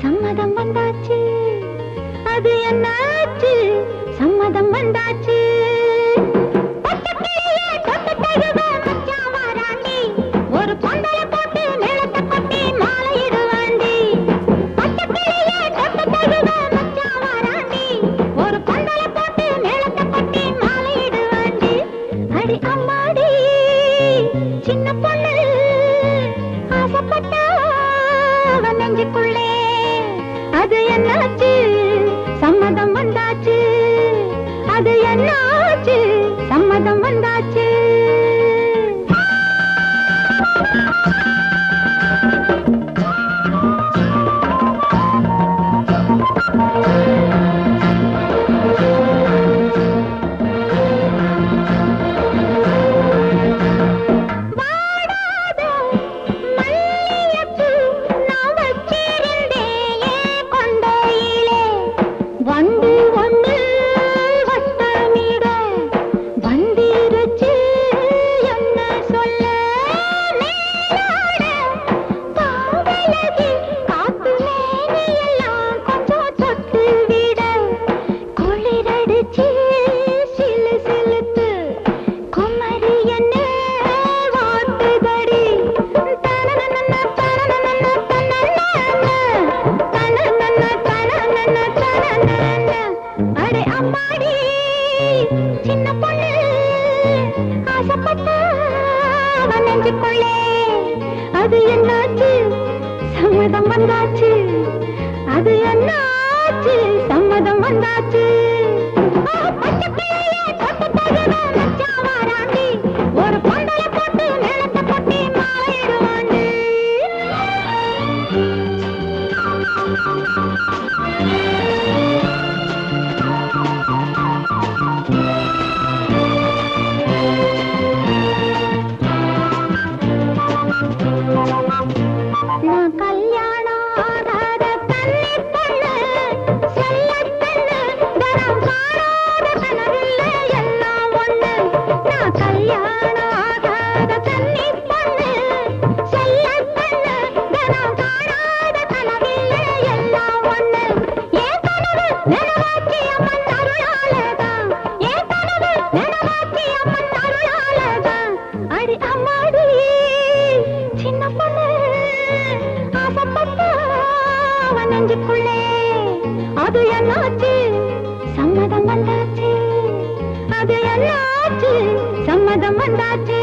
சம்மதம் வந்தாச்சு. அது என்னாச்சு? சம்மதம் வந்தாச்சு. ஒரு பந்தல போட்டு கொட்டி மாலையிடுவாண்டி. ஒரு பந்தல போட்டு கொட்டி மாலையிடுவாண்டி. அடி அம்மாடி சின்ன பொண்ணு ஆசைப்பட்ட அவன் அது என்னாச்சு? சம்மதம் வந்தாச்சு. அது என்னாச்சு? சம்மதம் வந்தாச்சு. அவன் நெஞ்சுக்குள்ளே அது என்னாச்சு? சம்மதம் வந்தாச்சு. அது என்னாச்சு? சம்மதம் வந்தாச்சு. நெஞ்சுக்குள்ளே அது என்னாச்சு? சம்மதம் வந்தாச்சு. அது என்னாச்சு? சம்மதம் வந்தாச்சு.